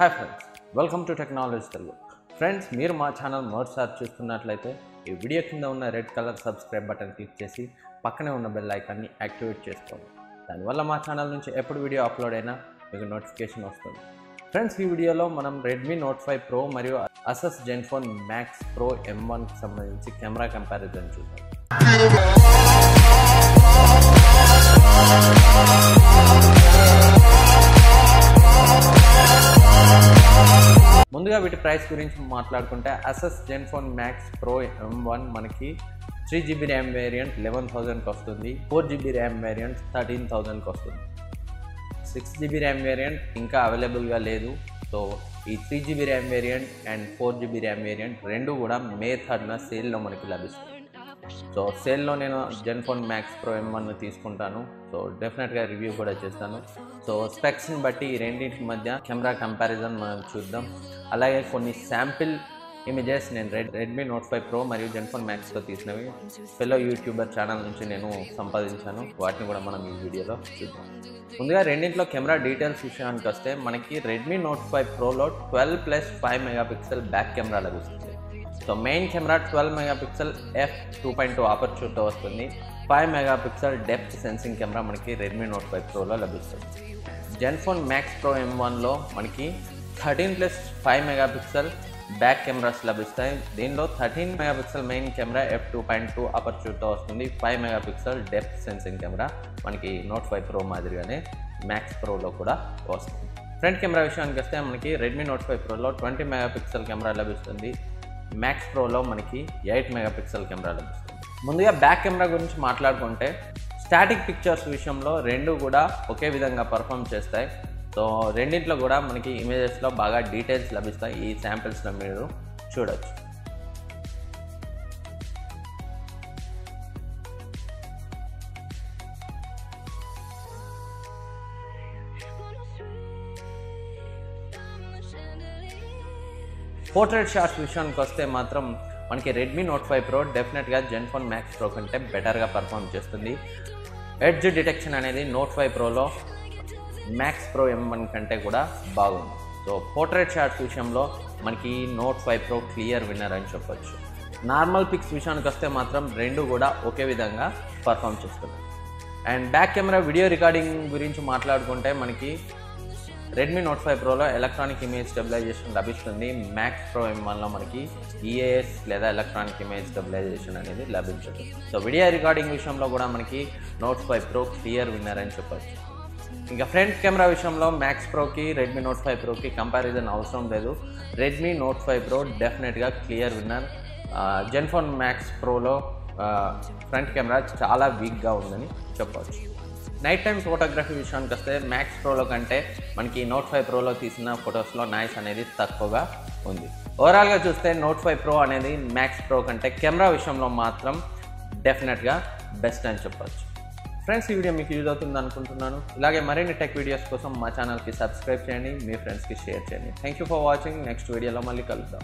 Hi friends welcome to technology Telugu friends మీరు మా channel మొదటిసారి చూస్తున్నట్లయితే ఈ వీడియో కింద ఉన్న red colour subscribe button click చేసి పక్కనే ఉన్న బెల్ ఐకాన్ని యాక్టివేట్ చేసుకోండి. దానివల్ల మా ఛానల్ నుంచి ఎప్పుడు వీడియో అప్లోడ్ అయినా మీకు నోటిఫికేషన్ వస్తుంది. ఫ్రెండ్స్ ఈ వీడియోలో మనం రెడ్మీ నోట్ ఫైవ్ ప్రో మరియు Asus Zenfone Max Pro M వన్కి సంబంధించి కెమెరా కంపారిజన్ చూద్దాం. ముందుగా వీటి ప్రైస్ గురించి మాట్లాడుకుంటే Asus Zenfone Max Pro M one మనకి three GB RAM variant eleven థౌజండ్కి వస్తుంది. Four GB RAM variant thirteen థౌజండ్కి వస్తుంది. సిక్స్ జీబీ ర్యామ్ వేరియంట్ ఇంకా అవైలబుల్గా లేదు. సో ఈ three GB RAM variant and four GB RAM variant రెండు కూడా మే థర్డ్న సేల్లో మనకి లభిస్తుంది సో సేల్లో నేను Zenfone Max Pro M one తీసుకుంటాను. సో డెఫినెట్గా రివ్యూ కూడా చేస్తాను. సో స్పెక్స్ని బట్టి ఈ రెండింటి మధ్య కెమెరా కంపారిజన్ మనం చూద్దాం. అలాగే కొన్ని శాంపిల్ ఇమేజెస్ నేను red Redmi note five pro మరియు జెన్ఫోన్ మ్యాక్స్తో తీసినవి. ఫెలో యూట్యూబర్ ఛానల్ నుంచి నేను సంపాదించాను. వాటిని కూడా మనం ఈ వీడియోలో చూద్దాం. ముందుగా రెండింటిలో కెమెరా డీటెయిల్స్ విషయానికి వస్తే మనకి Redmi note five ప్రోలో twelve plus five megapixel back camera లభిస్తుంది so main camera twelve megapixel F two point two opportunity వస్తుంది. Five megapixel depth sensing camera మనకి రెడ్మీ నోట్ ఫైవ్ ప్రోలో లభిస్తుంది. జెన్ఫోన్ మ్యాక్స్ ప్రో ఎం వన్లో మనకి thirteen plus five megapixel back cameras లభిస్తాయి. దీనిలో thirteen megapixel main camera F two point two opportunity వస్తుంది. Five megapixel depth sensing camera మనకి note five pro మాదిరిగానే మ్యాక్స్ ప్రోలో కూడా వస్తుంది. ఫ్రంట్ కెమెరా విషయానికి వస్తే మనకి రెడ్మీ నోట్ ఫైవ్ ప్రోలో ట్వంటీ మెగాపిక్సెల్ కెమెరా లభిస్తుంది. మ్యాక్స్ ప్రోలో మనకి ఎయిట్ మెగాపిక్సెల్ కెమెరా లభిస్తుంది ముందుగా బ్యాక్ కెమెరా గురించి మాట్లాడుకుంటే స్టాటిక్ పిక్చర్స్ విషయంలో రెండు కూడా ఒకే విధంగా పర్ఫామ్ చేస్తాయి. సో రెండింటిలో కూడా మనకి ఇమేజెస్లో బాగా డీటెయిల్స్ లభిస్తాయి. ఈ శాంపిల్స్లో మీరు చూడొచ్చు. పోర్ట్రేట్ షాట్స్ విషయానికి వస్తే మాత్రం మనకి రెడ్మీ నోట్ ఫైవ్ ప్రో డెఫినెట్గా జెన్ఫోన్ మ్యాక్స్ ప్రో కంటే బెటర్గా పర్ఫామ్ చేస్తుంది. ఎడ్జ్ డిటెక్షన్ అనేది నోట్ ఫైవ్ ప్రోలో మ్యాక్స్ ప్రో ఎం వన్ కంటే కూడా బాగుంది. సో పోర్ట్రేట్ షాట్స్ విషయంలో మనకి Note five Pro clear winner అని చెప్పొచ్చు. నార్మల్ పిక్స్ విషయానికి వస్తే మాత్రం రెండు కూడా ఒకే విధంగా పర్ఫామ్ చేస్తుంది and back camera video recording గురించి మాట్లాడుకుంటే మనకి రెడ్మీ నోట్ ఫైవ్ ప్రోలో ఎలక్ట్రానిక్ ఇమేజ్ స్టెబిలైజేషన్ లభిస్తుంది. మ్యాక్స్ ప్రో ఎం వన్లో మనకి ఈఏఎస్ లేదా ఎలక్ట్రానిక్ ఇమేజ్ స్టెబిలైజేషన్ అనేది లభించదు. సో వీడియో రికార్డింగ్ విషయంలో కూడా మనకి Note five Pro clear winner అని చెప్పచ్చు. ఇంకా ఫ్రంట్ కెమెరా విషయంలో మ్యాక్స్ ప్రోకి రెడ్మీ నోట్ ఫైవ్ ప్రోకి కంపారిజన్ అవసరం లేదు. రెడ్మీ నోట్ ఫైవ్ ప్రో డెఫినెట్గా క్లియర్ విన్నర్ జెన్ఫోన్ మ్యాక్స్ ప్రోలో ఫ్రంట్ కెమెరా చాలా వీక్గా ఉందని చెప్పవచ్చు నైట్ టైం ఫోటోగ్రఫీ విషయానికి వస్తే మ్యాక్స్ ప్రోలో కంటే మనకి నోట్ ఫైవ్ ప్రోలో తీసిన ఫొటోస్లో నాయిస్ అనేది తక్కువగా ఉంది. ఓవరాల్గా చూస్తే నోట్ ఫైవ్ ప్రో అనేది మ్యాక్స్ ప్రో కంటే కెమెరా విషయంలో మాత్రం డెఫినెట్గా బెస్ట్ అని చెప్పొచ్చు. ఫ్రెండ్స్ ఈ వీడియో మీకు యూజ్ అవుతుంది అనుకుంటున్నాను. ఇలాగే మరిన్ని టెక్ వీడియోస్ కోసం మా ఛానల్కి సబ్స్క్రైబ్ చేయండి మీ ఫ్రెండ్స్కి షేర్ చేయండి. Thank you for watching next వీడియోలో మళ్ళీ కలుద్దాం.